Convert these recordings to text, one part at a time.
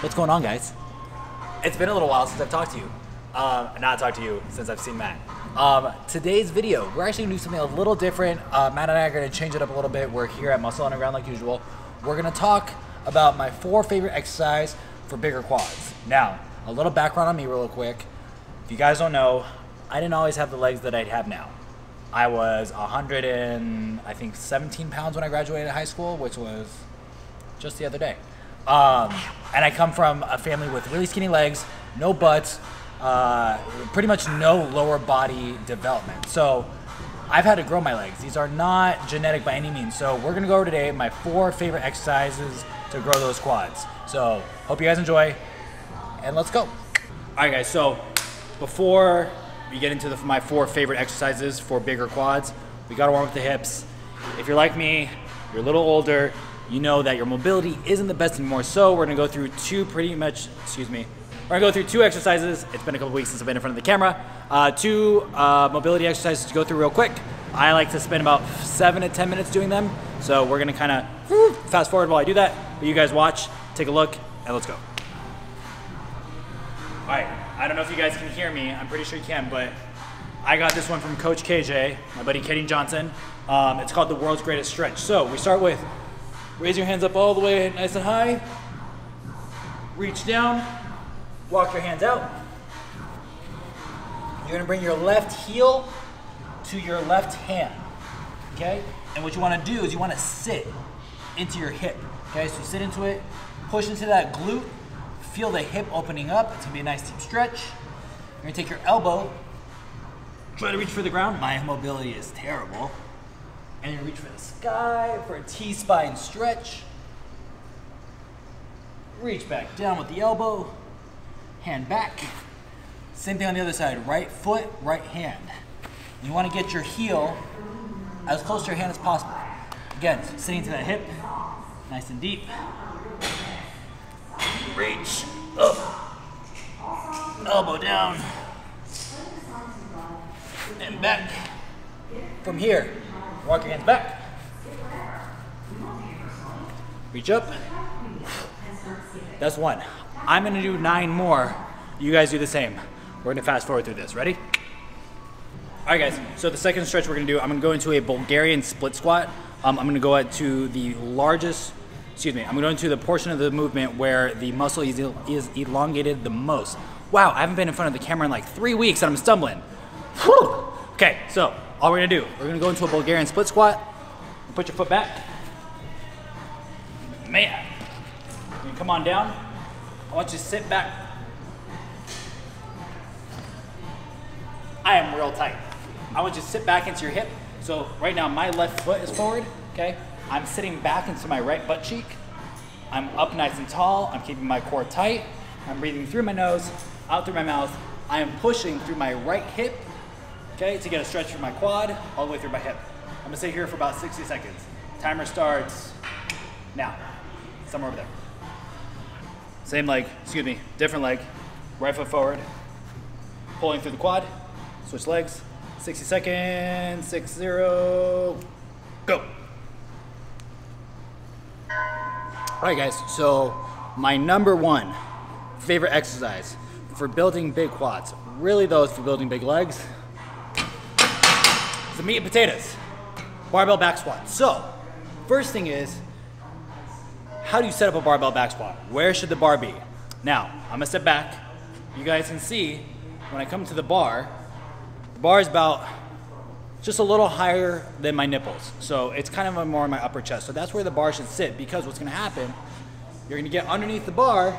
What's going on, guys? It's been a little while since I've talked to you. Um, not talked to you since I've seen Matt. Um, today's video, we're actually gonna do something a little different. Uh, Matt and I are gonna change it up a little bit. We're here at Muscle Underground like usual. We're gonna talk about my four favorite exercise for bigger quads. Now, a little background on me real quick. If you guys don't know, I didn't always have the legs that I have now. I was 100 and I think 17 pounds when I graduated high school, which was just the other day. Um, and I come from a family with really skinny legs, no butts, uh, pretty much no lower body development. So I've had to grow my legs. These are not genetic by any means. So we're gonna go over today my four favorite exercises to grow those quads. So hope you guys enjoy, and let's go. All right, guys. So before we get into the, my four favorite exercises for bigger quads, we gotta warm up the hips. If you're like me, you're a little older, you know that your mobility isn't the best anymore. So we're gonna go through two pretty much, excuse me, we're gonna go through two exercises. It's been a couple weeks since I've been in front of the camera. Uh, two uh, mobility exercises to go through real quick. I like to spend about seven to 10 minutes doing them. So we're gonna kind of fast forward while I do that. But you guys watch, take a look, and let's go. All right, I don't know if you guys can hear me. I'm pretty sure you can, but I got this one from Coach KJ, my buddy Kenny Johnson. Um, it's called the world's greatest stretch. So we start with raise your hands up all the way nice and high. Reach down, walk your hands out. You're gonna bring your left heel to your left hand, okay? And what you wanna do is you wanna sit into your hip, okay? So sit into it, push into that glute, feel the hip opening up. It's gonna be a nice deep stretch. You're gonna take your elbow, try to reach for the ground. My mobility is terrible. And you reach for the sky for a T-spine stretch. Reach back down with the elbow, hand back. Same thing on the other side, right foot, right hand. You wanna get your heel as close to your hand as possible. Again, sitting to that hip, nice and deep. Reach up, elbow down, and back. From here, walk your hands back. Reach up. That's one. I'm gonna do nine more. You guys do the same. We're gonna fast forward through this. Ready? All right, guys. So the second stretch we're gonna do, I'm gonna go into a Bulgarian split squat. Um, I'm gonna go into the largest, excuse me, I'm going to go into the portion of the movement where the muscle is, is elongated the most. Wow, I haven't been in front of the camera in like three weeks and I'm stumbling. Whew. Okay, so all we're gonna do, we're gonna go into a Bulgarian split squat. Put your foot back. Man, you come on down. I want you to sit back. I am real tight. I want you to sit back into your hip. So right now my left foot is forward, okay? I'm sitting back into my right butt cheek. I'm up nice and tall. I'm keeping my core tight. I'm breathing through my nose, out through my mouth. I am pushing through my right hip, okay, to get a stretch through my quad, all the way through my hip. I'm gonna stay here for about 60 seconds. Timer starts now, somewhere over there. Same leg, excuse me, different leg. Right foot forward, pulling through the quad, switch legs, 60 seconds, six, zero, go. All right, guys, so my number one favorite exercise for building big quads, really those for building big legs, the meat and potatoes, barbell back squat. So, first thing is, how do you set up a barbell back squat? Where should the bar be? Now, I'm gonna step back. You guys can see when I come to the bar, the bar is about just a little higher than my nipples. So it's kind of more on my upper chest. So that's where the bar should sit because what's gonna happen, you're gonna get underneath the bar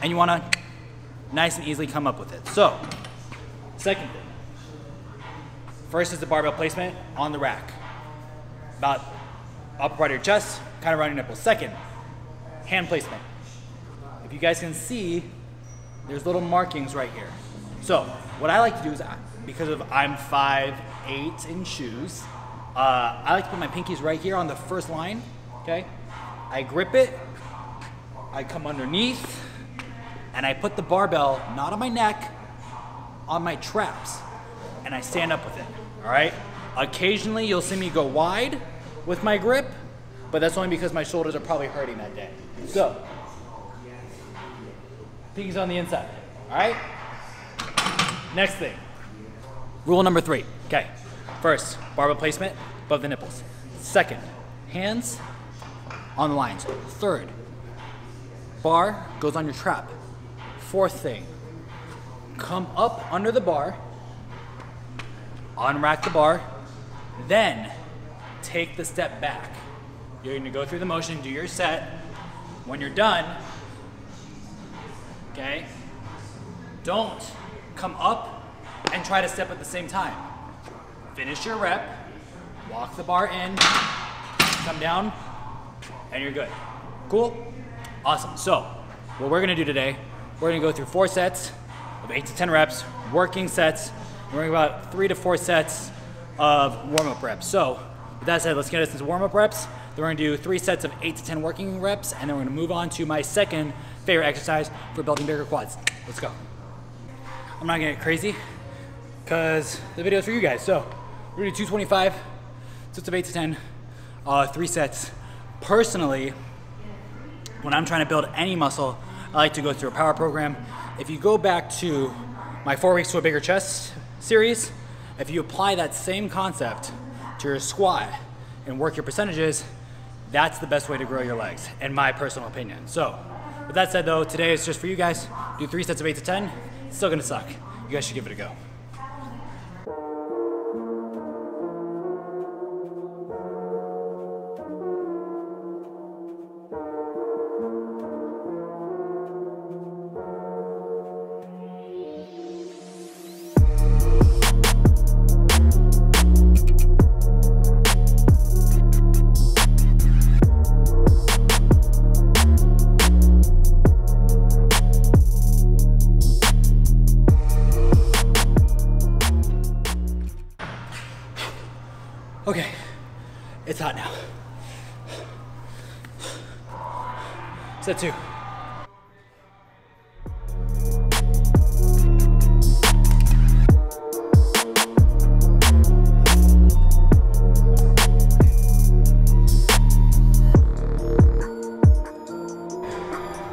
and you wanna nice and easily come up with it. So, second thing. First is the barbell placement on the rack. About upper part of your chest, kind of around your nipples. Second, hand placement. If you guys can see, there's little markings right here. So what I like to do is, because of I'm 5'8 in shoes, uh, I like to put my pinkies right here on the first line, okay? I grip it, I come underneath, and I put the barbell not on my neck, on my traps, and I stand up with it, all right? Occasionally you'll see me go wide with my grip, but that's only because my shoulders are probably hurting that day. So, Pinkies on the inside. All right? Next thing. Rule number three. Okay. First, barbell placement above the nipples. Second, hands on the lines. Third, bar goes on your trap. Fourth thing, come up under the bar, unrack the bar, then take the step back. You're gonna go through the motion, do your set. When you're done, okay, don't come up and try to step at the same time. Finish your rep, walk the bar in, come down, and you're good. Cool? Awesome. So, what we're gonna do today, we're gonna go through four sets of eight to 10 reps, working sets. We're gonna about three to four sets of warm-up reps. So, with that said, let's get into warm-up reps. Then we're gonna do three sets of eight to 10 working reps, and then we're gonna move on to my second favorite exercise for building bigger quads. Let's go. I'm not gonna get crazy, because the video is for you guys. So, we're gonna do 225, sets of eight to 10, uh, three sets. Personally, when I'm trying to build any muscle, I like to go through a power program. If you go back to my four weeks to a bigger chest series, if you apply that same concept to your squat and work your percentages, that's the best way to grow your legs, in my personal opinion. So, with that said though, today is just for you guys. Do three sets of eight to 10. It's still gonna suck. You guys should give it a go. Set two.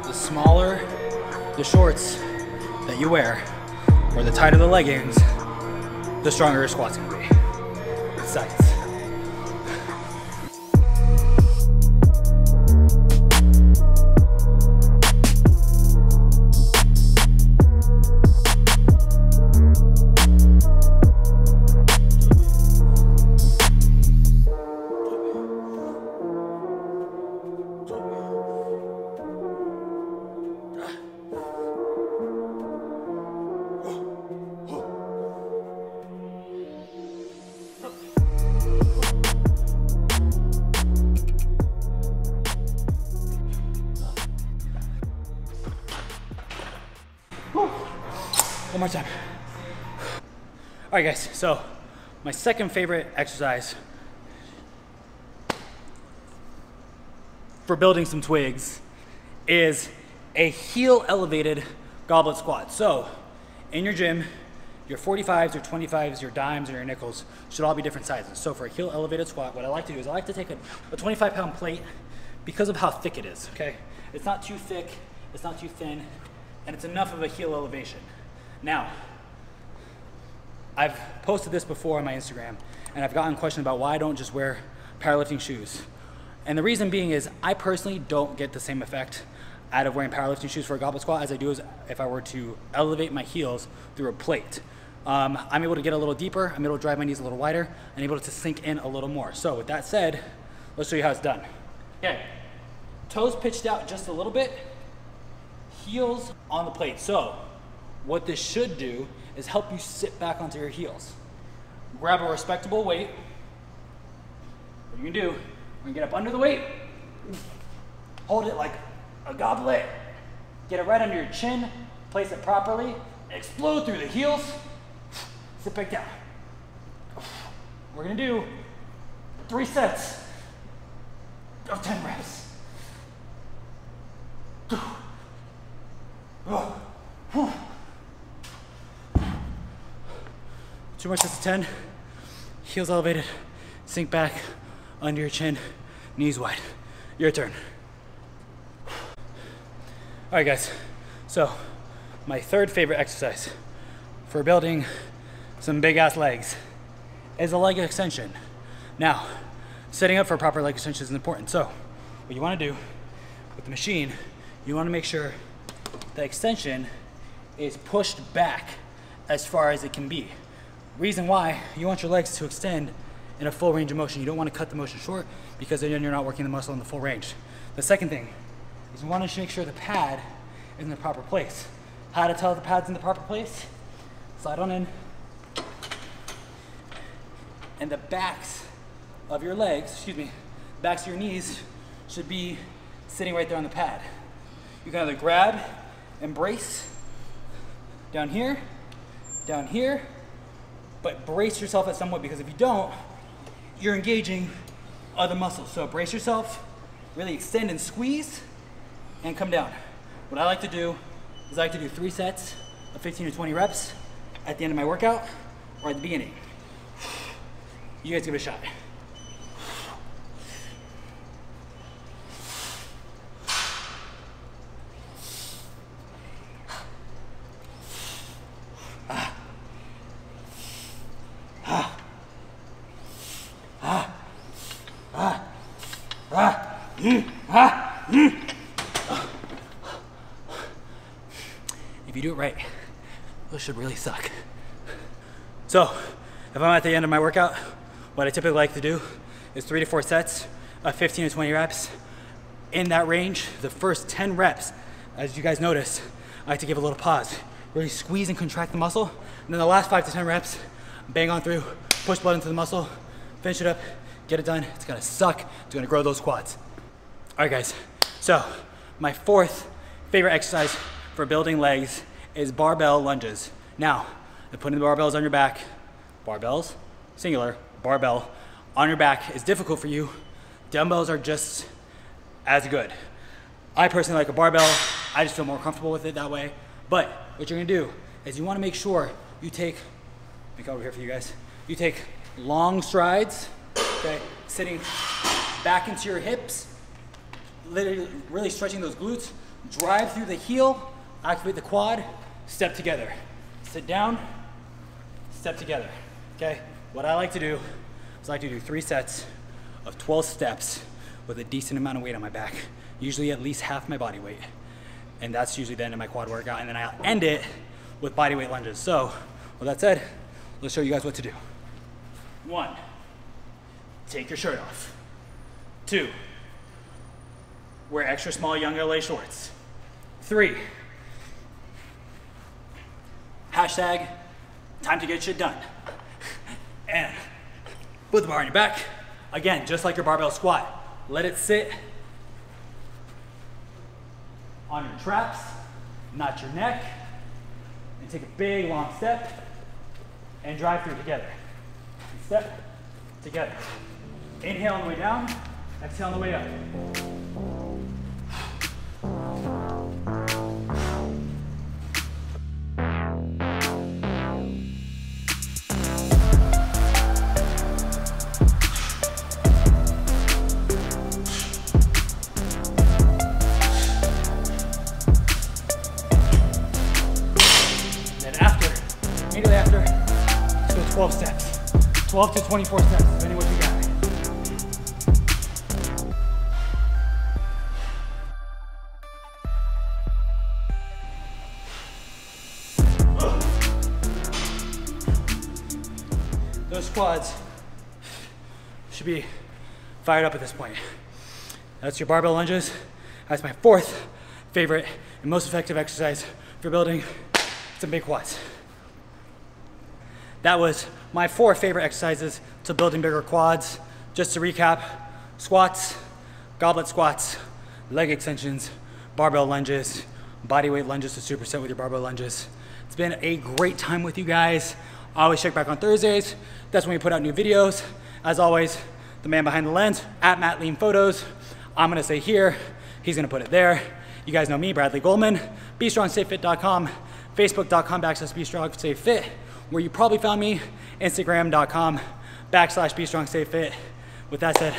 The smaller the shorts that you wear, or the tighter the leggings, the stronger your squat's gonna be. It sucks. More time. All right, guys, so my second favorite exercise for building some twigs is a heel elevated goblet squat. So in your gym, your 45s, your 25s, your dimes, and your nickels should all be different sizes. So for a heel elevated squat, what I like to do is I like to take a, a 25 pound plate because of how thick it is, okay? It's not too thick, it's not too thin, and it's enough of a heel elevation. Now, I've posted this before on my Instagram, and I've gotten questions about why I don't just wear powerlifting shoes. And the reason being is I personally don't get the same effect out of wearing powerlifting shoes for a goblet squat as I do if I were to elevate my heels through a plate. Um, I'm able to get a little deeper, I'm able to drive my knees a little wider, and able to sink in a little more. So with that said, let's show you how it's done. Okay, toes pitched out just a little bit, heels on the plate. So what this should do is help you sit back onto your heels. Grab a respectable weight. What you can do, we're gonna get up under the weight, hold it like a goblet, get it right under your chin, place it properly, explode through the heels, sit back down. We're gonna do three sets of 10 reps. Two more sets of 10. Heels elevated, sink back, under your chin, knees wide. Your turn. All right, guys. So my third favorite exercise for building some big ass legs is a leg extension. Now, setting up for a proper leg extension is important. So, what you want to do with the machine, you want to make sure the extension is pushed back as far as it can be. Reason why you want your legs to extend in a full range of motion. You don't want to cut the motion short because then you're not working the muscle in the full range. The second thing is you want to make sure the pad is in the proper place. How to tell the pad's in the proper place? Slide on in. And the backs of your legs, excuse me, backs of your knees should be sitting right there on the pad. You can either grab and brace down here, down here, but brace yourself at somewhat because if you don't, you're engaging other muscles. So brace yourself, really extend and squeeze, and come down. What I like to do is I like to do three sets of 15 to 20 reps at the end of my workout or at the beginning. You guys give it a shot. If you do it right, those should really suck. So, if I'm at the end of my workout, what I typically like to do is three to four sets of 15 to 20 reps. In that range, the first 10 reps, as you guys notice, I like to give a little pause, really squeeze and contract the muscle. And then the last five to 10 reps, bang on through, push blood into the muscle, finish it up, get it done. It's gonna suck, it's gonna grow those quads. All right, guys, so my fourth favorite exercise for building legs is barbell lunges. Now, putting the barbells on your back, barbells, singular, barbell, on your back is difficult for you. Dumbbells are just as good. I personally like a barbell. I just feel more comfortable with it that way. But what you're gonna do is you wanna make sure you take, go over here for you guys. You take long strides, okay, sitting back into your hips, literally really stretching those glutes, drive through the heel, activate the quad, step together. Sit down, step together, okay? What I like to do is I like to do three sets of 12 steps with a decent amount of weight on my back, usually at least half my body weight. And that's usually the end of my quad workout. And then I'll end it with body weight lunges. So with that said, let's show you guys what to do. One, take your shirt off. Two, wear extra small YoungLA shorts. Three, hashtag time to get shit done. And put the bar on your back. Again, just like your barbell squat. Let it sit on your traps, not your neck. And take a big long step and drive through together. Step together. Inhale on the way down, exhale on the way up. 12 to 24 steps, depending what you got. Those quads should be fired up at this point. That's your barbell lunges. That's my fourth favorite and most effective exercise for building some big quads. That was my four favorite exercises to building bigger quads. Just to recap, squats, goblet squats, leg extensions, barbell lunges, body weight lunges to superset with your barbell lunges. It's been a great time with you guys. Always check back on Thursdays. That's when we put out new videos. As always, the man behind the lens, at Matt Lean Photos. I'm gonna say here, he's gonna put it there. You guys know me, Bradley Goldman, BeStrongStayFit.com, Facebook.com backslash BeStrongStayFit, where you probably found me, Instagram.com backslash BeStrongStayFit. With that said,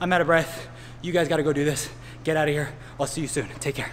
I'm out of breath. You guys gotta go do this. Get out of here. I'll see you soon. Take care.